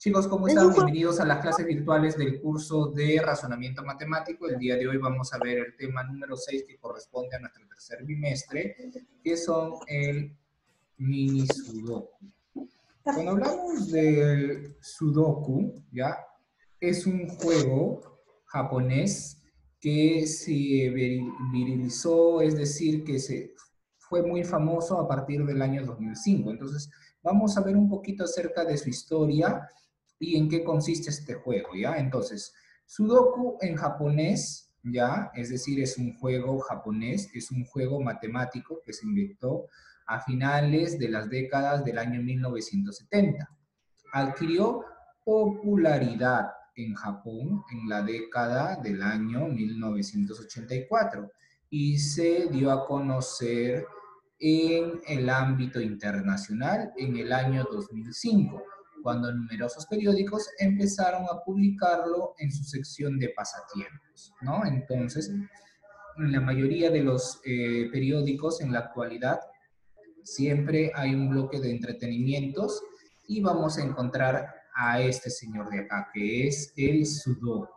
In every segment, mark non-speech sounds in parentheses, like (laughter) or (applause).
Chicos, ¿cómo están? Bienvenidos a las clases virtuales del curso de razonamiento matemático. El día de hoy vamos a ver el tema número 6 que corresponde a nuestro tercer bimestre, que son el mini sudoku. Cuando hablamos del sudoku, ¿ya? Es un juego japonés que se virilizó, es decir, que se fue muy famoso a partir del año 2005. Entonces, vamos a ver un poquito acerca de su historia y en qué consiste este juego, ¿ya? Entonces, Sudoku en japonés, ¿ya? Es decir, es un juego japonés, es un juego matemático que se inventó a finales de las décadas del año 1970. Adquirió popularidad en Japón en la década del año 1984 y se dio a conocer en el ámbito internacional en el año 2005 cuando numerosos periódicos empezaron a publicarlo en su sección de pasatiempos, ¿no? Entonces, en la mayoría de los eh, periódicos en la actualidad siempre hay un bloque de entretenimientos y vamos a encontrar a este señor de acá, que es el Sudoku.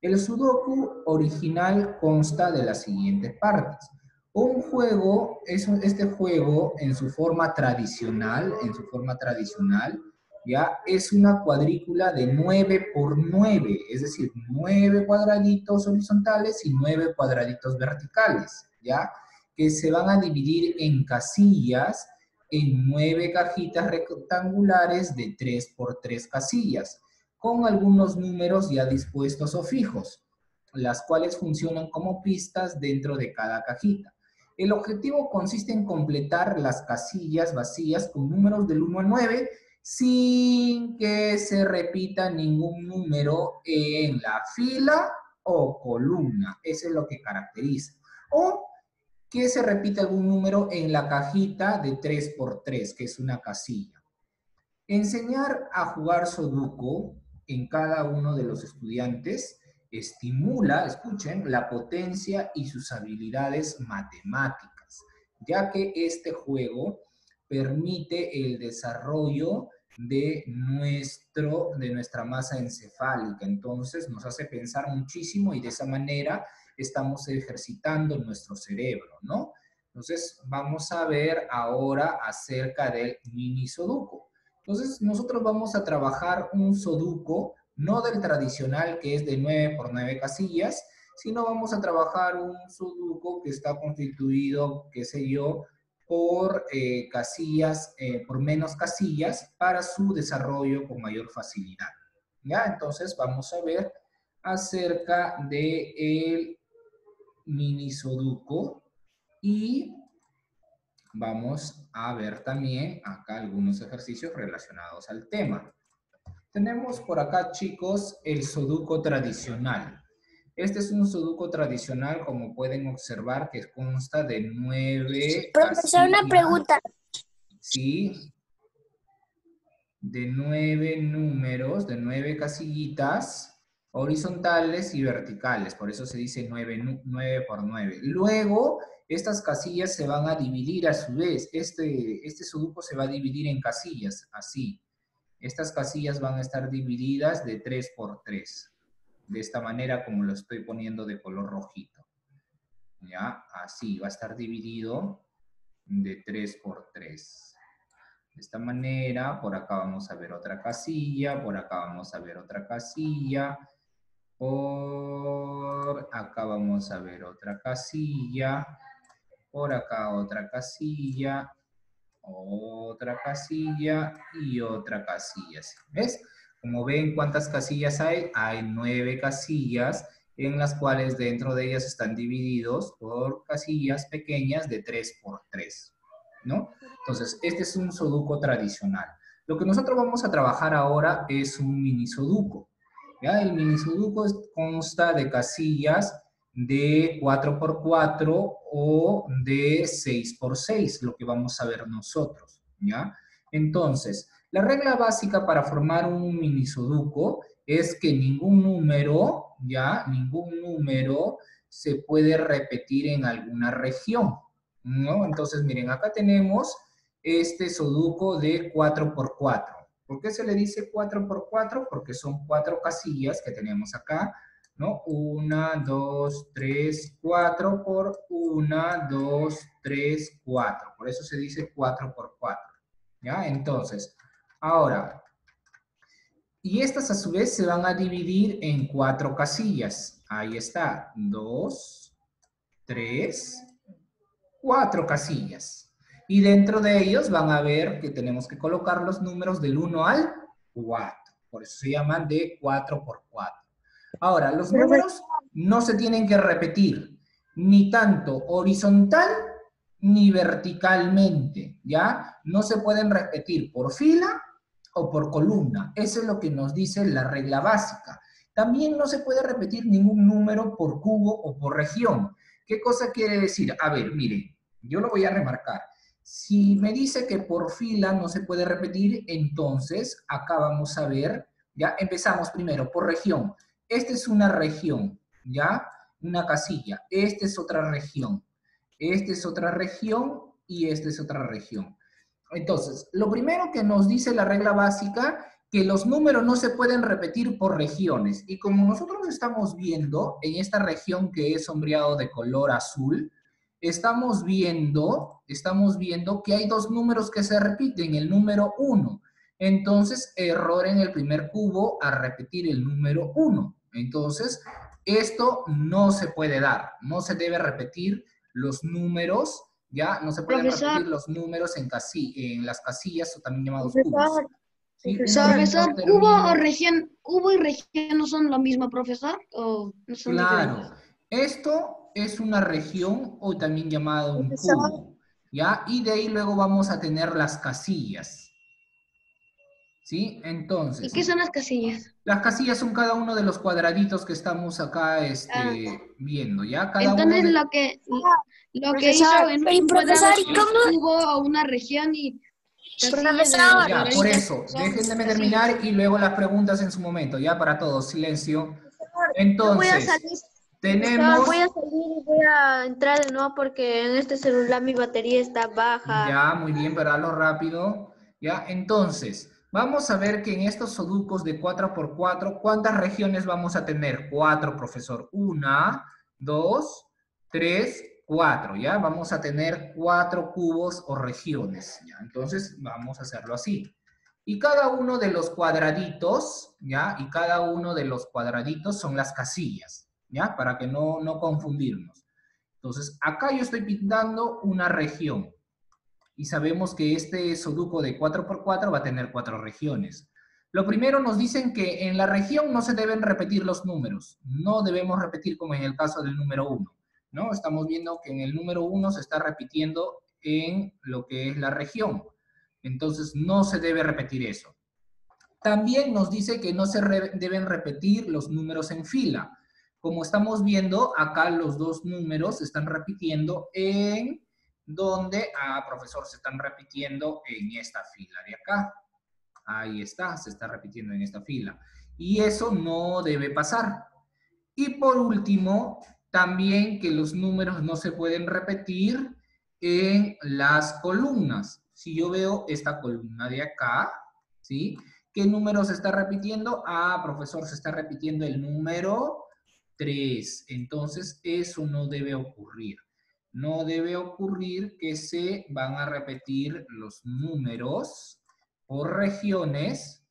El Sudoku original consta de las siguientes partes. Un juego, es este juego en su forma tradicional, en su forma tradicional, ¿ya? Es una cuadrícula de 9 por 9, es decir, 9 cuadraditos horizontales y 9 cuadraditos verticales, ¿ya? Que se van a dividir en casillas, en 9 cajitas rectangulares de 3 por 3 casillas, con algunos números ya dispuestos o fijos, las cuales funcionan como pistas dentro de cada cajita. El objetivo consiste en completar las casillas vacías con números del 1 al 9 sin que se repita ningún número en la fila o columna. Eso es lo que caracteriza. O que se repita algún número en la cajita de 3x3, que es una casilla. Enseñar a jugar Sudoku en cada uno de los estudiantes estimula, escuchen, la potencia y sus habilidades matemáticas, ya que este juego permite el desarrollo de, nuestro, de nuestra masa encefálica. Entonces nos hace pensar muchísimo y de esa manera estamos ejercitando nuestro cerebro, ¿no? Entonces vamos a ver ahora acerca del mini soduco. Entonces nosotros vamos a trabajar un soduco, no del tradicional que es de 9 por 9 casillas, sino vamos a trabajar un sudoku que está constituido, qué sé yo, por eh, casillas, eh, por menos casillas para su desarrollo con mayor facilidad. ¿Ya? Entonces vamos a ver acerca de el mini sudoku y vamos a ver también acá algunos ejercicios relacionados al tema. Tenemos por acá, chicos, el sudoku tradicional. Este es un sudoku tradicional, como pueden observar, que consta de nueve... Profesor, una pregunta. Sí. De nueve números, de nueve casillitas horizontales y verticales. Por eso se dice nueve, nueve por nueve. Luego, estas casillas se van a dividir a su vez. Este, este sudoku se va a dividir en casillas, así. Estas casillas van a estar divididas de tres por tres de esta manera como lo estoy poniendo de color rojito. ¿Ya? Así, va a estar dividido de 3 por 3. De esta manera, por acá vamos a ver otra casilla, por acá vamos a ver otra casilla, por acá vamos a ver otra casilla, por acá otra casilla, otra casilla y otra casilla. ¿Ves? Como ven, ¿cuántas casillas hay? Hay nueve casillas en las cuales dentro de ellas están divididos por casillas pequeñas de 3 por 3, ¿no? Entonces, este es un sudoku tradicional. Lo que nosotros vamos a trabajar ahora es un mini sudoku. ¿ya? El mini sudoku consta de casillas de 4 por 4 o de 6 por 6, lo que vamos a ver nosotros, ¿ya? Entonces, la regla básica para formar un mini sudoku es que ningún número, ya, ningún número se puede repetir en alguna región, ¿no? Entonces, miren, acá tenemos este sudoku de 4 por 4. ¿Por qué se le dice 4 por 4? Porque son cuatro casillas que tenemos acá, ¿no? 1, 2, 3, 4 por 1, 2, 3, 4. Por eso se dice 4 por 4. ¿Ya? Entonces, ahora, y estas a su vez se van a dividir en cuatro casillas. Ahí está, 2, 3, 4 casillas. Y dentro de ellos van a ver que tenemos que colocar los números del 1 al 4. Por eso se llaman de 4 por 4. Ahora, los números no se tienen que repetir ni tanto horizontal ni verticalmente, ¿ya? No se pueden repetir por fila o por columna. Eso es lo que nos dice la regla básica. También no se puede repetir ningún número por cubo o por región. ¿Qué cosa quiere decir? A ver, miren, yo lo voy a remarcar. Si me dice que por fila no se puede repetir, entonces acá vamos a ver, ya empezamos primero por región. Esta es una región, ¿ya? Una casilla. Esta es otra región. Esta es otra región y esta es otra región. Entonces, lo primero que nos dice la regla básica, que los números no se pueden repetir por regiones. Y como nosotros estamos viendo en esta región que es sombreado de color azul, estamos viendo, estamos viendo que hay dos números que se repiten, el número 1. Entonces, error en el primer cubo a repetir el número 1. Entonces, esto no se puede dar, no se debe repetir los números, ¿ya? No se pueden repetir los números en, en las casillas o también llamados cubos. Profesor, ¿cubo o región, cubo y región no son lo mismo, profesor? ¿O no son claro, esto es una región o también llamado un cubo, ¿ya? Y de ahí luego vamos a tener las casillas. ¿Sí? Entonces... ¿Y qué son las casillas? Las casillas son cada uno de los cuadraditos que estamos acá este, ah. viendo, ¿ya? Cada Entonces lo que, lo que hizo en un profesor, cubo o una región y... Profesor. Ya, por eso, déjenme terminar y luego las preguntas en su momento, ya para todos, silencio. Entonces, tenemos... Voy a salir y voy a entrar de nuevo porque en este celular mi batería está baja. Ya, muy bien, pero hazlo rápido. Ya, entonces, Vamos a ver que en estos sudokus de 4x4, ¿cuántas regiones vamos a tener? 4, profesor. 1, 2, 3, 4, ¿ya? Vamos a tener 4 cubos o regiones, ¿ya? Entonces, vamos a hacerlo así. Y cada uno de los cuadraditos, ¿ya? Y cada uno de los cuadraditos son las casillas, ¿ya? Para que no, no confundirnos. Entonces, acá yo estoy pintando una región y sabemos que este sudoku de 4x4 va a tener cuatro regiones. Lo primero nos dicen que en la región no se deben repetir los números. No debemos repetir como en el caso del número 1. ¿no? Estamos viendo que en el número 1 se está repitiendo en lo que es la región. Entonces no se debe repetir eso. También nos dice que no se deben repetir los números en fila. Como estamos viendo, acá los dos números se están repitiendo en donde, ah, profesor, se están repitiendo en esta fila de acá. Ahí está, se está repitiendo en esta fila. Y eso no debe pasar. Y por último, también que los números no se pueden repetir en las columnas. Si yo veo esta columna de acá, ¿sí? ¿Qué número se está repitiendo? Ah, profesor, se está repitiendo el número 3. Entonces, eso no debe ocurrir no debe ocurrir que se van a repetir los números por regiones,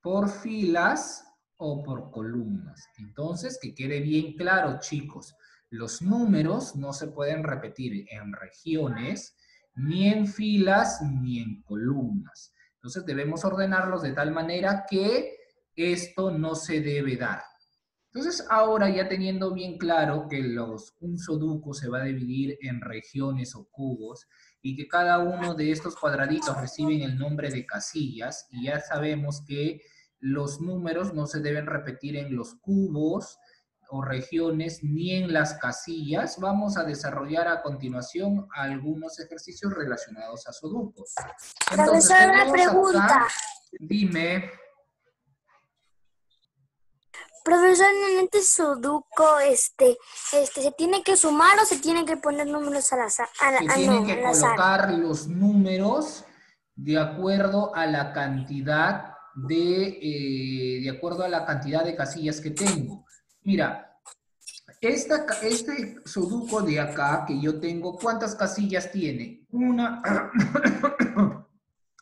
por filas o por columnas. Entonces, que quede bien claro, chicos, los números no se pueden repetir en regiones, ni en filas, ni en columnas. Entonces, debemos ordenarlos de tal manera que esto no se debe dar. Entonces, ahora ya teniendo bien claro que los, un sudoku se va a dividir en regiones o cubos y que cada uno de estos cuadraditos reciben el nombre de casillas y ya sabemos que los números no se deben repetir en los cubos o regiones ni en las casillas, vamos a desarrollar a continuación algunos ejercicios relacionados a sudokus. Entonces, una pregunta. dime. Profesor, en este sudoku, este, este, ¿se tiene que sumar o se tienen que poner números al azar? se tienen que colocar los números de acuerdo a la cantidad de, eh, de acuerdo a la cantidad de casillas que tengo. Mira, esta, este sudoku de acá que yo tengo, ¿cuántas casillas tiene? Una, (coughs)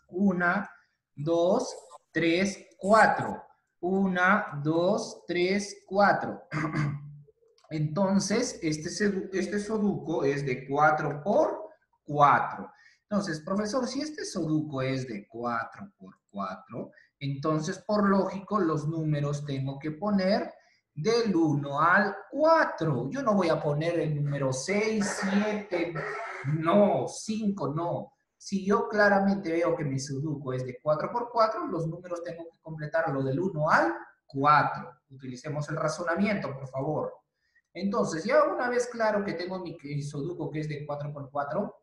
una, dos, tres, cuatro. Una, dos, tres, cuatro. (clears throat) Entonces, este, este sudoku es de 4 por 4. Entonces, profesor, si este sudoku es de 4 por 4, entonces, por lógico, los números tengo que poner del 1 al 4. Yo no voy a poner el número 6, 7, no, 5, no. Si yo claramente veo que mi sudoku es de 4 por 4, los números tengo que completarlo del 1 al 4. Utilicemos el razonamiento, por favor. Entonces, ya una vez claro que tengo mi sudoku que es de 4x4,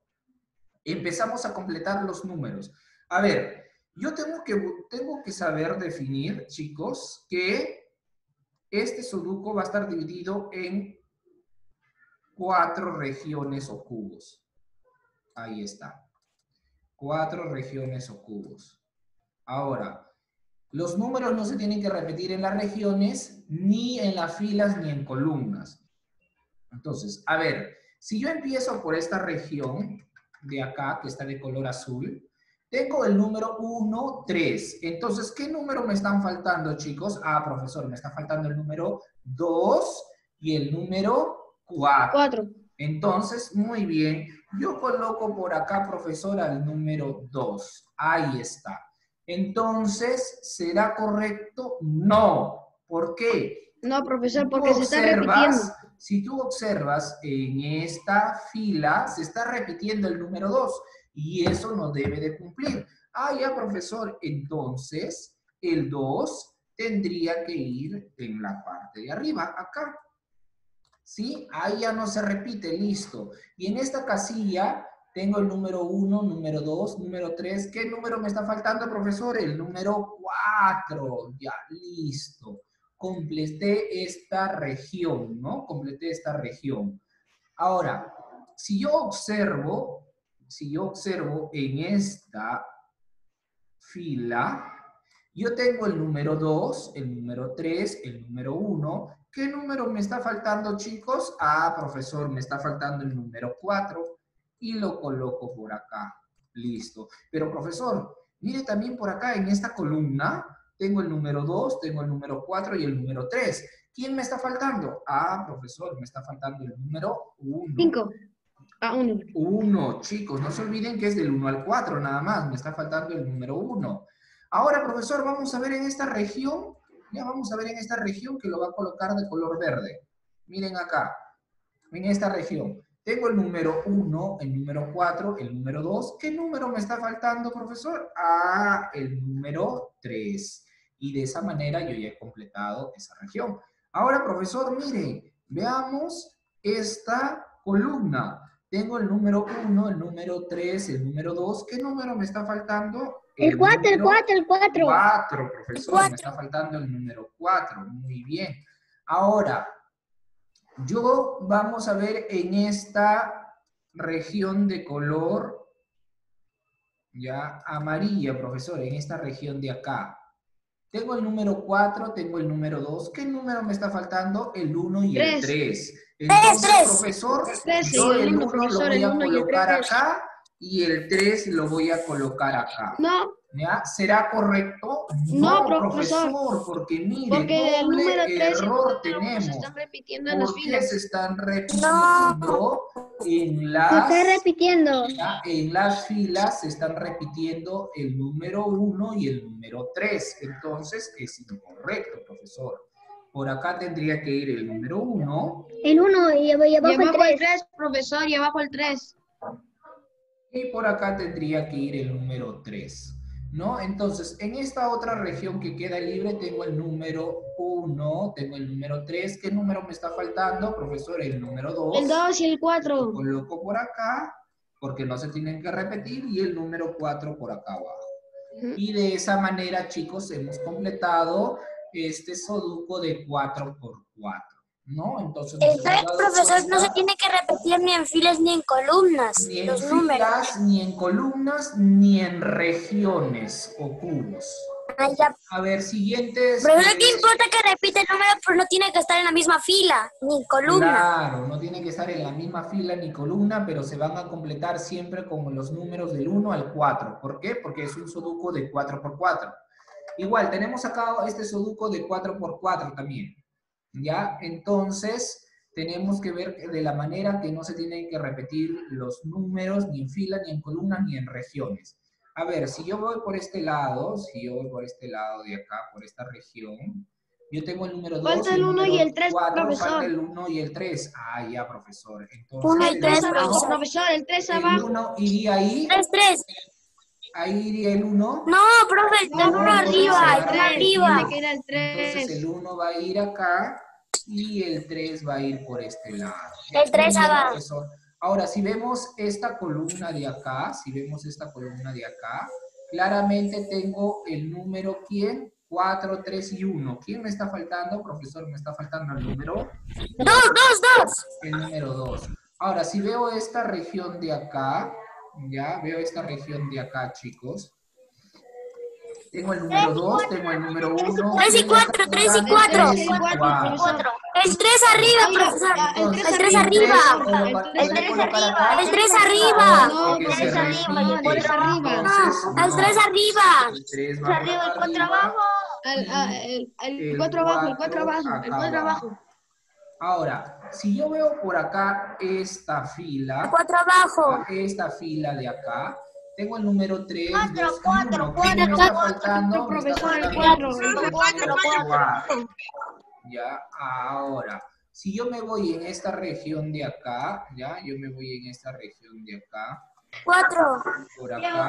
empezamos a completar los números. A ver, yo tengo que, tengo que saber definir, chicos, que este sudoku va a estar dividido en cuatro regiones o cubos. Ahí está. Cuatro regiones o cubos. Ahora, los números no se tienen que repetir en las regiones, ni en las filas, ni en columnas. Entonces, a ver, si yo empiezo por esta región de acá, que está de color azul, tengo el número 1, 3. Entonces, ¿qué número me están faltando, chicos? Ah, profesor, me está faltando el número 2 y el número 4. 4. Entonces, muy bien. Yo coloco por acá, profesor, al número 2. Ahí está. Entonces, ¿será correcto? No. ¿Por qué? No, profesor, porque se está repitiendo. Si tú observas, en esta fila se está repitiendo el número 2 y eso no debe de cumplir. Ah, ya, profesor, entonces el 2 tendría que ir en la parte de arriba, acá. ¿Sí? Ahí ya no se repite, listo. Y en esta casilla tengo el número 1, número 2, número 3. ¿Qué número me está faltando, profesor? El número 4. Ya, listo. Completé esta región, ¿no? Completé esta región. Ahora, si yo observo, si yo observo en esta fila, yo tengo el número 2, el número 3, el número 1. ¿Qué número me está faltando, chicos? Ah, profesor, me está faltando el número 4 y lo coloco por acá. Listo. Pero profesor, mire también por acá en esta columna, tengo el número 2, tengo el número 4 y el número 3. ¿Quién me está faltando? Ah, profesor, me está faltando el número 1. 5. Ah, 1. 1, chicos, no se olviden que es del 1 al 4 nada más, me está faltando el número 1. Ahora, profesor, vamos a ver en esta región, ya vamos a ver en esta región que lo va a colocar de color verde. Miren acá, en esta región. Tengo el número 1, el número 4, el número 2. ¿Qué número me está faltando, profesor? Ah, el número 3. Y de esa manera yo ya he completado esa región. Ahora, profesor, mire, veamos esta columna. Tengo el número 1, el número 3, el número 2. ¿Qué número me está faltando? El 4, el 4, el 4. 4, profesor. Me está faltando el número 4. Muy bien. Ahora, yo vamos a ver en esta región de color ya amarilla, profesor, en esta región de acá. Tengo el número 4, tengo el número 2. ¿Qué número me está faltando? El 1 y el 3. Entonces, profesor, yo el 1 lo voy a colocar acá y el 3 lo voy a colocar acá. No, ¿Ya? ¿Será correcto? No, profesor, porque mire, porque el número 3 error tenemos. se están repitiendo en las ¿Por qué filas. se están repitiendo en las... Se está repitiendo. ¿ya? En las filas se están repitiendo el número 1 y el número 3. Entonces, es incorrecto, profesor. Por acá tendría que ir el número 1 El 1 y abajo, y abajo el 3. profesor, y abajo el 3. y por acá tendría que ir el número 3. ¿No? Entonces, en esta otra región que queda libre tengo el número 1, tengo el número 3. ¿Qué número me está faltando, profesor? El número 2. El 2 y el Lo 4. coloco por acá, porque no se tienen que repetir, y el número 4 por acá abajo. Y de esa manera, chicos, hemos completado este sudoku de 4 por 4, ¿no? Entonces, Exacto, profesor, no se cuenta tiene que repetir ni en filas ni en columnas ni en los números. filas, ni en columnas, ni en regiones o cubos. Ah, ya. A ver, siguientes. Profesor, ¿qué importa que repite el número? Pero no tiene que estar en la misma fila, ni columna. Claro, no tiene que estar en la misma fila ni columna, pero se van a completar siempre con los números del 1 al 4. ¿Por qué? Porque es un sudoku de 4x4. Igual, tenemos acá este sudoku de 4x4 también. ¿Ya? Entonces, tenemos que ver de la manera que no se tienen que repetir los números ni en fila, ni en columnas, ni en regiones. A ver, si yo voy por este lado, si yo voy por este lado de acá, por esta región, yo tengo el número 2 Falta el uno y el tres, 4, profesor. falta el 1 y el 3. Ah, ya, profesor. Entonces, Uno y el tres, uno- profesor. Profesor, el 3 El abajo. 1 iría ahí, Tres, tres. Ahí iría el 1. No, profe, el No, uno no, arriba, no, el no, uno no, arriba. Tiene que ir al Entonces 3. el 1 va a ir acá y el 3 va a ir por este lado. El tres Muy bien, abajo. profesor. Ahora, si vemos esta columna de acá, si vemos esta columna de acá, claramente tengo el número ¿quién? 4, 3 y 1. ¿Quién me está faltando? Profesor, me está faltando el número, Dos, dos, dos. el número 2. Ahora, si veo esta región de acá, ya, veo esta región de acá, chicos. Tengo el número 2, tengo el número 1. Tres y cuatro, tres y cuatro. Tres y cuatro, profesor. El tres arriba, profesor. El tres arriba. El tres arriba. El tres arriba. El arriba. El 3 Arriba, arriba. abajo. El, ah, el 4 abajo, el 4 4 abajo. Ahora, si yo veo por acá esta fila, cuatro abajo. esta fila de acá, tengo el número 3, Cuatro, 2 y cuatro, 1. cuatro, ¿Quién me está cuatro, faltando? Me está profesor, el faltando cuatro. el Cuatro, número cuatro. cuatro. Ya, ahora, si yo me voy en esta región de acá, ya, yo me voy en esta región de acá, Cuatro.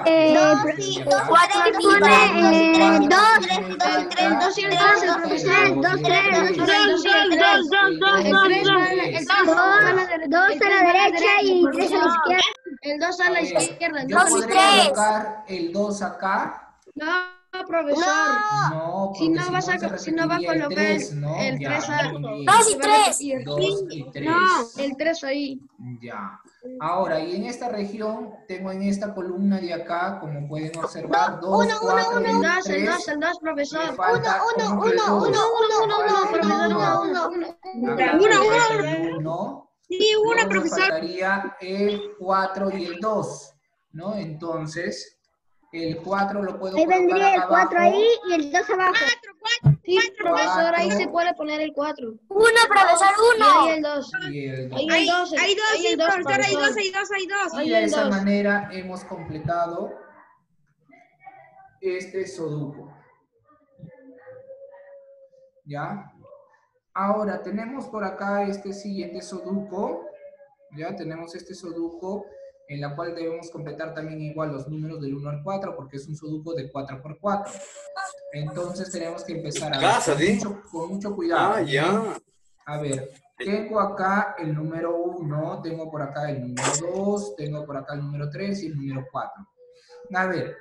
Eh. Cuatro arriba. cuatro, dos, ¿quién me El falta? 2 y el 3, el profesor. El dos tres. El 2 y el 3. El dos El y 3 el va a la- tres. el tres la dere- Dos a la tres derecha y tres a la izquierda. El 2 a la ver, izquierda. dos y tres. colocar el 2 acá. No, profesor. No, Si no vas a, si no va a el colocar el Ya, 3 a... muy bien. Dos y tres. 2 y 3. No, el 3 ahí. Ya. Ahora, y en esta región, tengo en esta columna de acá, como pueden observar, 2, 4 El y 2, el 2, 3. el 2, profesor. Me falta como que el dos. Uno, Falta el profesor, uno. uno, uno. Acá Uno, me uno. falta el uno. Sí, Luego me faltaría el 4 y el 2, ¿no? Entonces, el 4 lo puedo Ahí colocar vendría el acá cuatro abajo. ahí y el dos abajo. Sí, profesor, ahí se puede poner el 4. Uno, profesor, Y ahí uno. el 2. Y el dos. Ahí el 2. Hay dos, ahí sí, el 2, profesor, hay dos, profesor. hay dos, hay dos. Y Ahí de esa dos. manera hemos completado este sudoku. ¿Ya? Ahora tenemos por acá este siguiente sudoku. Ya tenemos este sudoku en la cual debemos completar también igual los números del 1 al 4 porque es un sudoku de 4 por 4. Entonces tenemos que empezar a ver con mucho, con mucho cuidado. Ah, ya. A ver, tengo acá el número 1, tengo por acá el número 2, tengo por acá el número 3 y el número 4. A ver,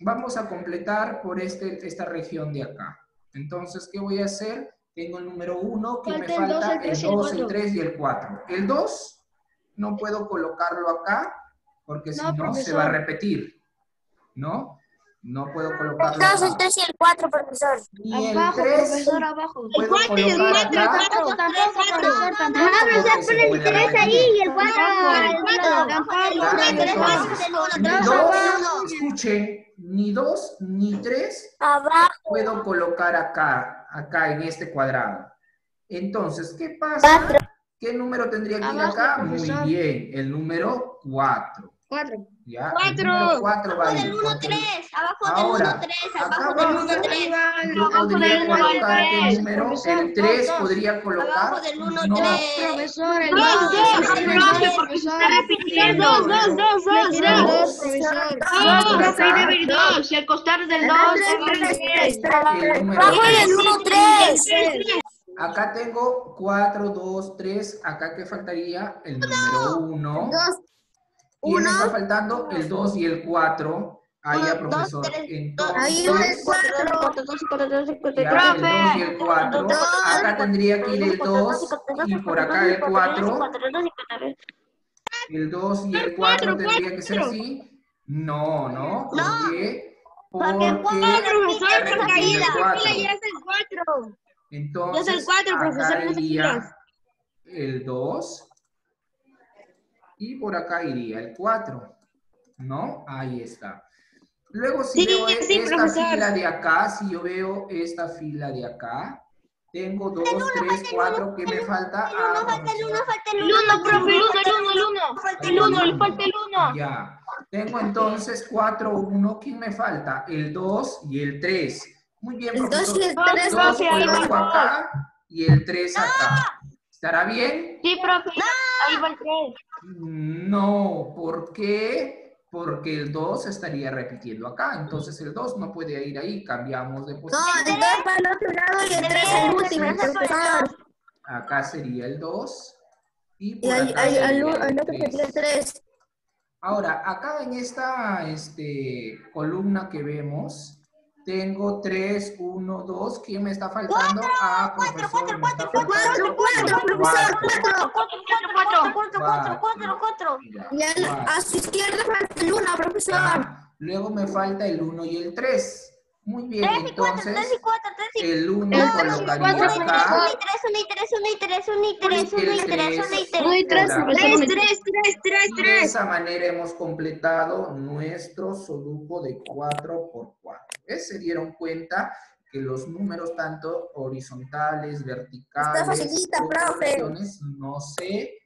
vamos a completar por este, esta región de acá. Entonces, ¿qué voy a hacer? Tengo el número 1, que me Falta el dos, falta el tres el y el 2, el cuatro. 3 y el 4. El 2 no puedo colocarlo acá, porque si No, no se va a repetir, ¿no? No puedo El colocarlo el acá. tres y el cuatro, profesor. Y el Abajo, 3 profesor, abajo. puedo colocar acá, Tampoco, tampoco, profesor, tampoco. Ah, profesor, pon el puede tres ahí repetir. y el cuatro. Tampoco. Ni Dos dos, abajo. escuchen, ni dos ni tres Abajo. puedo colocar acá, acá en este cuadrado. Entonces, ¿qué pasa? ¿Qué número tendría que ir Abajo, acá? Muy profesor. bien, el número 4. 4. ¿ya? El Cuatro. número 4 va a ir. porque Abajo Ahora, acá abajo yo podría colocar el número, el 3 podría colocar. no, Profesor, el Dos, 2. dos, El profe, 2, profesor. Repitiendo, dos, dos, dos, dos, El dos. 2, profesor. No, profe, ahí debe ir dos. Y al costar del dos, el número Abajo tres. el uno, tres. Acá tengo 4, 2, 3. Acá que faltaría el número 1. Y me está faltando el 2 y el 4. Ahí ya, profesor. Entonces, el 2 y el 4. Acá tendría que ir el 2 y por acá el 4. El 2 y el 4 tendría que ser así. No, no, porque Porque el Porque cuatro, profesor, está por repitiendo caída. el cuatro. Mira, ya es el cuatro. Entonces, el cuatro, acá profesor, no iría el 2 y por acá iría el 4, ¿no? Ahí está. Luego, si Sí, veo sí, esta profesor. fila de acá, si yo veo esta fila de acá, tengo 2, 3, 4, ¿qué me falta? Ah, profesor. El uno, profe, el uno, el uno, el uno. El uno, le falta el uno. Ya. Tengo entonces 4, 1. ¿Quién me falta? El 2 y el 3. Muy bien, El 2 profesor. y el Profe, 3. Dos el dos. acá y el 3 acá. ¿Estará bien? Sí, profe, ahí va el tres. No, ¿por qué? Porque el 2 estaría repitiendo acá, entonces el 2 no puede ir ahí, cambiamos de No, posición. el 2 para el otro lado y el 3 al último. Acá sería el 2 y Y por al, acá al, sería al, el al otro tres. sería el 3. Ahora, acá en esta este, columna que vemos, tengo 3, 1, 2. ¿Quién me está faltando? Ah, profesor, me está faltando 4, 4, profesor, 4. Cuatro, cuatro. cuatro. Y al- cuatro. a su izquierda falta el 1, profesor. Ah, Luego me falta el 1 y el 3. Muy bien, entonces el 1 colocaría acá. Uno y tres, Ahora, profesor. Tres, tres, tres, tres, Y de esa manera hemos completado nuestro sudoku de 4 por 4. ¿Ves? Se dieron cuenta que los números tanto horizontales, verticales, facilita, profe. correcciones no se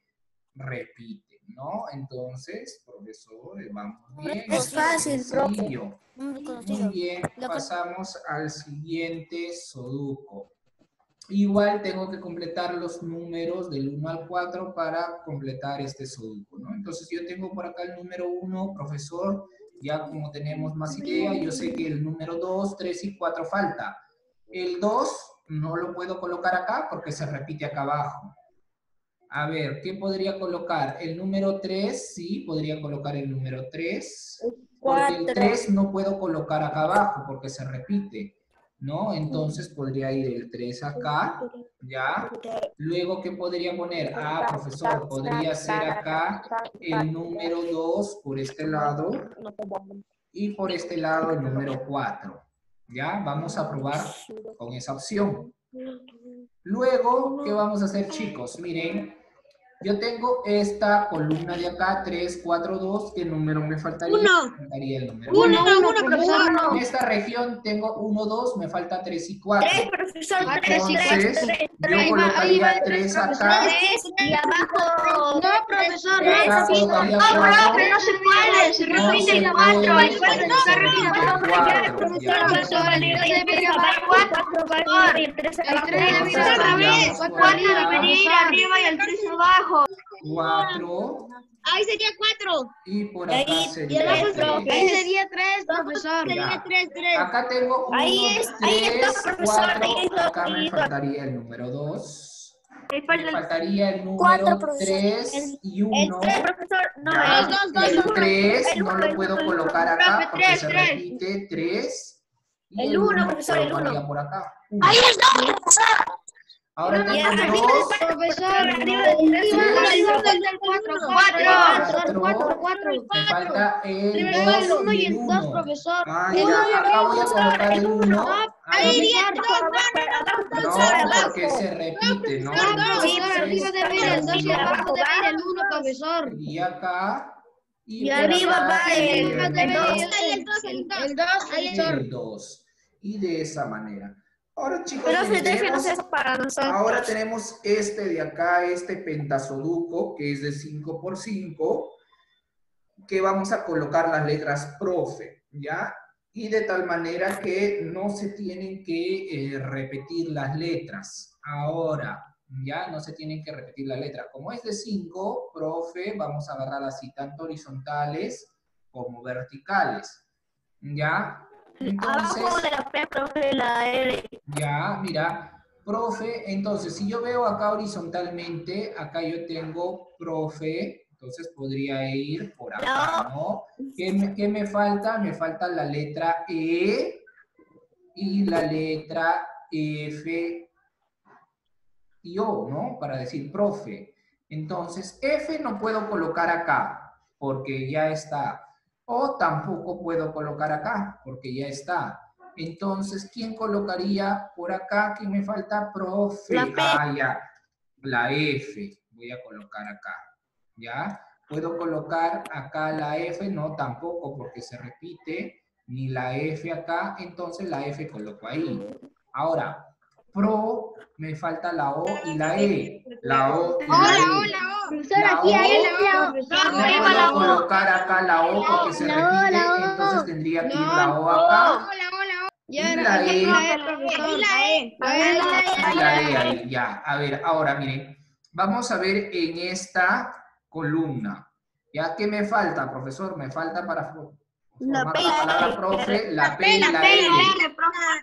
repiten, ¿no? Entonces, profesor, eh, vamos bien. Es fácil, profe. sencillo. Muy bien, pasamos al siguiente Sudoku. Igual tengo que completar los números del 1 al 4 para completar este Sudoku, ¿no? Entonces yo tengo por acá el número 1, profesor, ya como tenemos más idea, yo sé que el número 2, 3 y 4 falta. El 2 no lo puedo colocar acá porque se repite acá abajo. A ver, ¿qué podría colocar? El número 3, sí, podría colocar el número 3. Porque el 3 no puedo colocar acá abajo porque se repite, ¿no? Entonces podría ir el 3 acá, ¿ya? Luego, ¿qué podría poner? Ah, profesor, podría ser acá el número 2 por este lado y por este lado el número 4, ¿ya? Vamos a probar con esa opción. Luego, ¿qué vamos a hacer, chicos? Miren, yo tengo esta columna de acá, 3, 4, 2. ¿Qué número me faltaría? Uno. Me faltaría el número Uno, uno. uno, profesor. En esta región tengo 1, 2, me falta 3 y 4. 3, profesor, 3 y Entonces, 3, 3, yo colocaría 3 acá, y abajo. No, profesor, acá colocaría 4. no se puede, se No repite se el puede, cuatro, el se no repite. el cuatro, ya. y el 3 El tres abajo. debería Al revés, Por cuatro acá. debería ir arriba y el tres abajo. 4 Ahí sería cuatro. y por Ahí, acá y sería 3. Ahí sería tres, profesor. Tres, tres. Acá tengo 1, Ahí es- ahí 3, está, profesor, 4. ahí está, Acá me ahí está. faltaría el número 2. Ahí Me el faltaría el Cuatro, número profesor. 3 El- y El 1. 3, profesor, no, Ya, el 2, 2, el 1. 3 el no uno, lo puedo uno, colocar uno. acá Profe, porque tres, se tres. repite 3. Y El uno, uno profesor, el uno. por acá. Uno. Ahí está, profesor. Ahora Y arriba 2, Profesor, Arriba arriba del falta el Primero el 2 uno y y el el dos, 1. profesor. Ah, El ya, el acá voy a dos, colocar el el 1. Ahí iría No, porque se repite, ¿no? Profesor, Entonces, arriba debe el dos y abajo debe ir el uno, profesor. Y acá. Y arriba va el- sería Arriba debe ir dos. el dos, el dos, profesor. el 2. Y de esa manera. Ahora, chicos, tenemos- ahora tenemos este de acá, este pentasoduco, que es de 5 por 5, que vamos a colocar las letras profe, ¿ya? Y de tal manera que no se tienen que eh, repetir las letras. Ahora, ya no se tienen que repetir las letras. Como es de 5, profe, vamos a agarrar así, tanto horizontales como verticales, ¿ya? Entonces, Abajo de la P, profe, la R. ya, mira, profe, entonces, si yo veo acá horizontalmente, acá yo tengo profe, entonces podría ir por acá, ¿no? ¿Qué me, qué me falta? Me falta la letra E y la letra F y O, ¿no? Para decir profe. Entonces, F no puedo colocar acá, porque ya está. O tampoco puedo colocar acá, porque ya está. Entonces, ¿quién colocaría por acá? ¿Quién me falta? Profe. La. Ah, ya. La F. Voy a colocar acá. ¿Ya? ¿Puedo colocar acá la F? No, tampoco, porque se repite. Ni la F acá, entonces la F coloco ahí. Ahora, pro, me falta la O y la E. La O y la E. Profesor, La aquí O, hay la O. no puedo O. colocar acá la O porque se La O, repite, la O. entonces tendría que ir la O acá. Y la aquí E. la E, profesor. La E. La E, la E. Y la E ahí, ya. A ver, ahora miren, vamos a ver en esta columna. ¿Ya qué me falta, profesor? Me falta para la, P y la R. profe, la P y La la P y R. la R.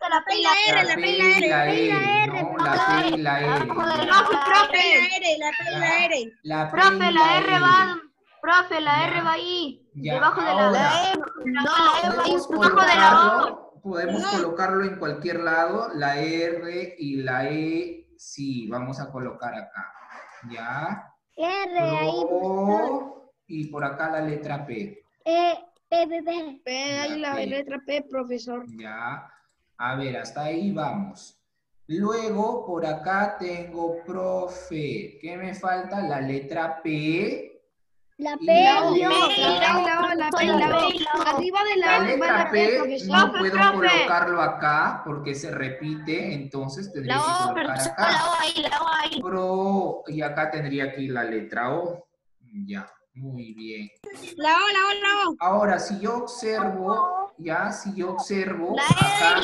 La P y la R, La P y la R, la P y la R. Profe. La P y la R. La P y Profe, la R va, R. profe, la. R va ahí, debajo de la E. No, la E va ahí, Podemos debajo de la O. podemos colocarlo en cualquier lado, la R y la E, sí, vamos a colocar acá. ¿Ya? R ahí, y por acá la letra P. E, P, P, P. P, ahí la P. letra P, profesor. ¿Ya? A ver, hasta ahí vamos. Luego, por acá tengo profe. ¿Qué me falta? La letra P. La P, la. O. P, la. Arriba de la La letra la P, no puedo profe. colocarlo acá porque se repite, entonces tendría La que O, colocar acá. la O ahí, la O ahí. Pro, y acá tendría ir la letra O. Ya, muy bien. La O, la O, la O. Ahora, si yo observo, ya, si yo observo, La acá,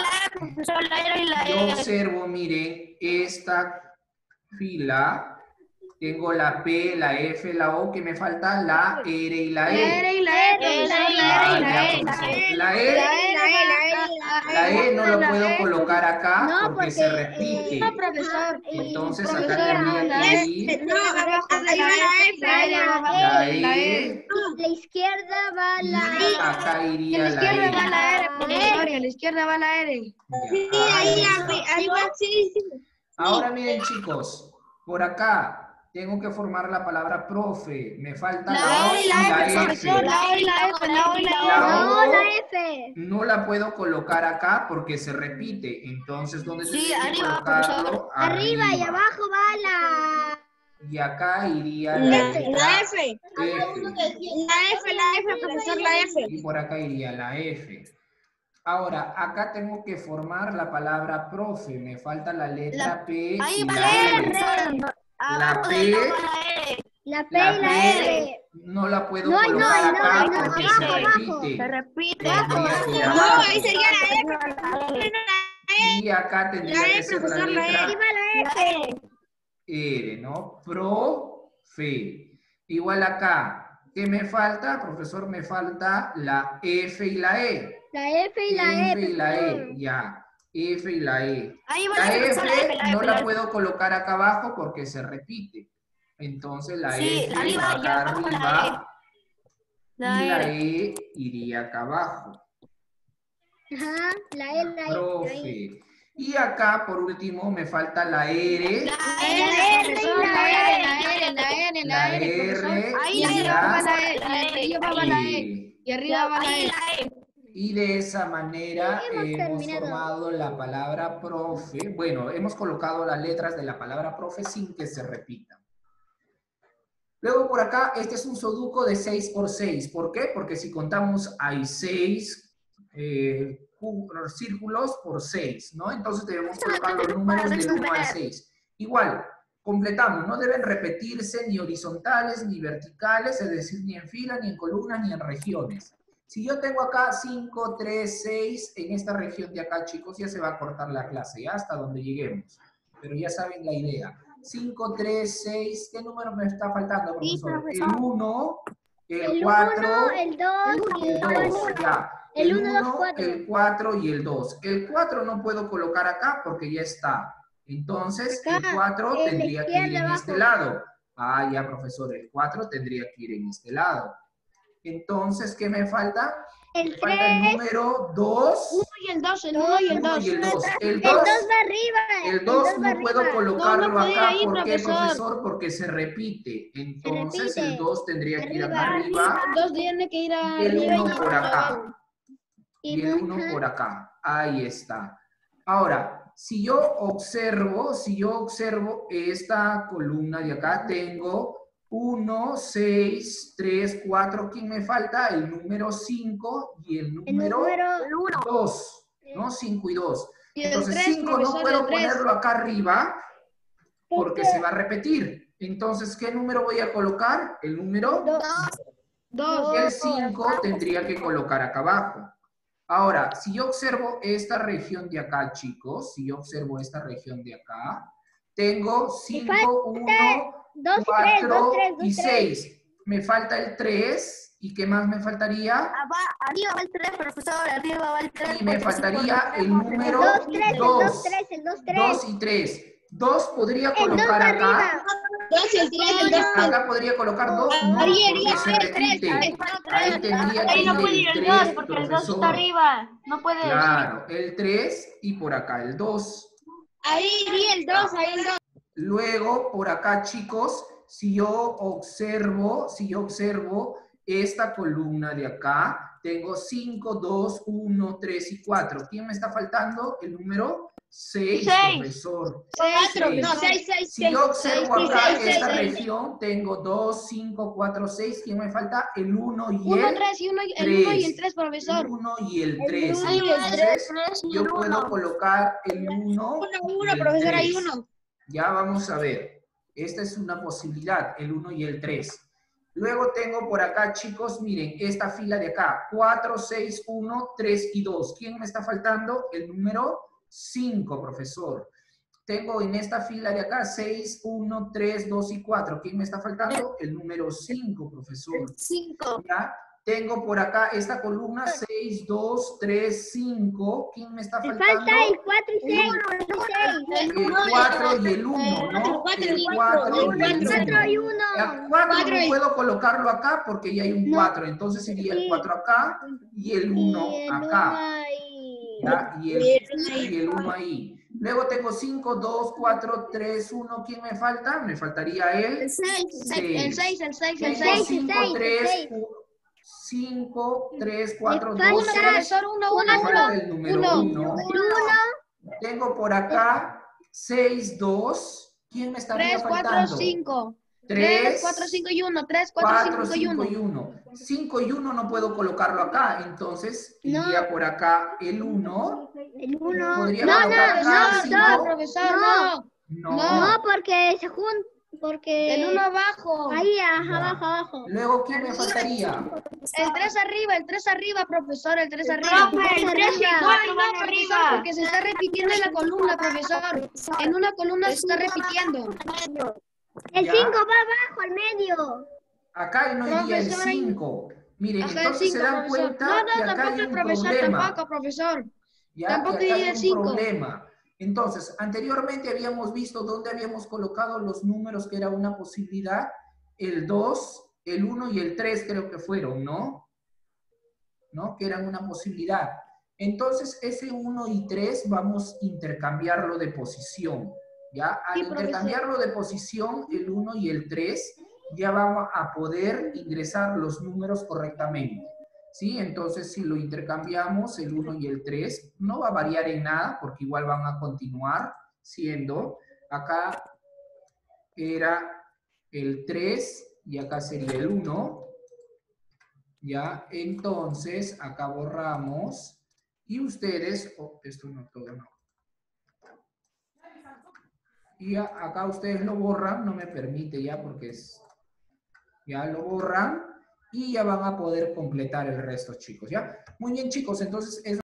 la E, la y la yo E. observo, miren, esta fila, tengo la P, la F, la O, que me falta la R y la La E. R y la E. La Ah, R y la ya, E. La La E, E, la E, la E. la E no lo La puedo E. colocar acá porque se repite. Entonces acá tendría la que E. ir la E va la la E La izquierda va la acá A iría la la izquierda va E. la R, profesor, y a la izquierda va la R. Sí, ahí ahí, ahí. Ahora miren chicos, por acá tengo que formar la palabra profe. Me falta la, La O E la la F, F. profesor, la O y la F, la O y la La O. No, la F. no la puedo colocar acá porque se repite. Entonces, ¿dónde Sí, tendría que arriba, colocarlo? Arriba y abajo va la... Y acá iría la La, letra la F. F. La F, la F, profesor, la F. Y por acá iría la F. Ahora, acá tengo que formar la palabra profe. Me falta la letra P Ahí y va la la R. R. Abajo La de P. la E. P La y la R. no la puedo No, colocar no, acá no, porque abajo, se abajo. repite. Se repite. Tendría que ir No, ahí sería la F. Y acá tendría La que E, ser la profesor, la E. letra Arriba la F. R, ¿no? Profe. Igual acá, ¿qué me falta? Profesor, me falta la F y la E. La F y la E, F y la. E, ya. F y la E. Ahí va La la F la no F, la puedo colocar acá abajo porque se repite. Entonces la Sí, F arriba va acá abajo la arriba La y la R. E iría acá abajo. Ajá, la E, la E. la E. Profe. Y acá, por último, me falta la R. La La R, R, la R, la R, la R, La la R, R. Ahí la R, la la E, y arriba va la E. Y de esa manera Hemos hemos formado la palabra profe. Bueno, hemos colocado las letras de la palabra profe sin que se repitan. Luego por acá, este es un sudoku de 6 por 6. ¿Por qué? Porque si contamos hay 6 círculos por 6, ¿no? Entonces debemos colocar los números del 1 al 6. Igual, completamos, no deben repetirse ni horizontales ni verticales, es decir, ni en fila, ni en columnas, ni en regiones. Si yo tengo acá 5, 3, 6, en esta región de acá, chicos, ya se va a cortar la clase, ya hasta donde lleguemos. Pero ya saben la idea. 5, 3, 6, ¿qué número me está faltando, Sí, profesor? profesor. El 1, el El 4, 1, el 2 y el el 2, 4. ya. El El uno, dos, 1, cuatro. el 4 y el 2. El 4 no puedo colocar acá porque ya está. Entonces, el Acá, 4 en la tendría que ir en este lado. Ah, ya, profesor, el 4 tendría que ir en este lado. Entonces, ¿qué me falta? El Me falta el 3 número 2 y el 2, el 1 y el 2. y el 2. El El 2, 2 va arriba, El 2 el dos va no puedo arriba. colocarlo No, no acá. ir, ¿Por qué, profesor. profesor? Porque se repite. Entonces repite. el 2 tendría que ir acá Arriba, arriba Dos tiene que ir y el arriba 1 por acá. Y el 1 ajá. por acá. Ahí está. Ahora, si yo observo, si yo observo esta columna de acá, tengo 1, 6, 3, 4. ¿Quién me falta? El número 5 y el número número 2. ¿No? 5 y 2. Y el Entonces 3, 5 no puedo el 3. ponerlo acá arriba porque se va a repetir. Entonces, ¿qué número voy a colocar? El número dos. Dos. y el 5 tendría que colocar acá abajo. Ahora, si yo observo esta región de acá, chicos, si yo observo esta región de acá, tengo 5, 1, Dos y tres, 4 dos, tres, dos, y tres. 6. Me falta el 3. ¿Y qué más me faltaría? Aba- Arriba va el 3, profesor, arriba va el 3. Y me faltaría el número Dos, tres, el dos, 2. tres, el dos, tres. 2 y 3. 2 podría El dos colocar acá. arriba. Dos y el tres, el dos. Acá podría colocar 2. No, porque se repite. Ahí tendría que Ahí no puede ir el el 2 3, porque el 2 profesor. está arriba. No puede ir. Claro, el 3 y por acá el 2. Ahí iría el dos, ahí el dos. Luego, por acá, chicos, si yo observo, si yo observo esta columna de acá, tengo 5, 2, 1, 3 y 4. ¿Quién me está faltando? El número 6, Seis. profesor. Cuatro, Seis. no, seis, seis, Si seis. yo observo seis, acá seis, esta seis. región, tengo 2, 5, 4, 6. ¿Quién me falta? El 1 y Uno, el tres y uno, y- el uno y el tres. tres, profesor. El 1 y el El 3. uno y el Entonces, yo puedo colocar el 1 Uno, uno, profesor, ahí uno. Ya vamos a ver. Esta es una posibilidad, el 1 y el 3. Luego tengo por acá, chicos, miren, esta fila de acá. 4, 6, 1, 3 y 2. ¿Quién me está faltando? El número 5, profesor. Tengo en esta fila de acá 6, 1, 3, 2 y 4. ¿Quién me está faltando? El número 5, profesor. 5. Tengo por acá esta columna 6, 2, 3, 5. ¿Quién me está faltando? falta el cuatro y seis. El 4 y el 1, ¿no? cuatro y El el 4 y el Cuatro y 1. uno. El 4 Cuatro no puedo colocarlo acá porque ya hay un No. 4. Entonces sería el Sí. 4 acá y el 1 Y el acá. ¿ya? Y el uno el, ahí. y el 1 ahí. Luego tengo 5, 2, 4, 3, 1. ¿Quién me falta? Me faltaría el El seis, el Seis. seis, el seis, el Tengo seis. seis, 5, seis, 3, seis. 5, 3, 4, falta- 2, Uno, profesor, uno, Me uno, uno. 1. Tengo por acá 6, 2. ¿Quién me estaría Tres, cuatro, faltando? cinco. 3, Tres, cuatro, cinco y uno. Tres, cuatro, 4, cinco y 5 uno. y 1. 5 y 1 no puedo colocarlo acá, entonces No. iría por acá el 1. El uno. Podría No, colocar no, acá no, el No, profesor, No. no. No. No, porque se juntan. Porque. El uno abajo. Ahí, ajá, Ya. abajo, abajo. Luego, ¿quién me faltaría? El tres arriba, el tres arriba, profesor, el tres arriba. Profe, el 3 y arriba. 4 Ay, no, arriba. porque se está repitiendo en la columna, profesor. En una columna se está repitiendo. El Ya. 5 va abajo, al medio. Acá no iría el Profesor, hay- 5. Miren, el entonces cinco, se dan profesor. cuenta No, que no, acá tampoco hay el profesor, problema. tampoco, profesor. Ya, Tampoco que acá iría hay el un cinco. problema. Entonces, anteriormente habíamos visto dónde habíamos colocado los números que era una posibilidad. El 2, el 1 y el 3 creo que fueron, ¿no? ¿No? Que eran una posibilidad. Entonces, ese 1 y 3 vamos a intercambiarlo de posición. ¿Ya? Al Sí, intercambiarlo de posición, el 1 y el 3, ya vamos a poder ingresar los números correctamente. ¿Sí? Entonces, si lo intercambiamos, el 1 y el 3, no va a variar en nada porque igual van a continuar siendo, acá era el 3 y acá sería el 1. ¿Ya? Entonces, acá borramos y ustedes, oh, esto no todo, no. Y acá ustedes lo borran, no me permite ya porque es, ya lo borran y ya van a poder completar el resto, chicos, ¿ya? Muy bien, chicos, entonces es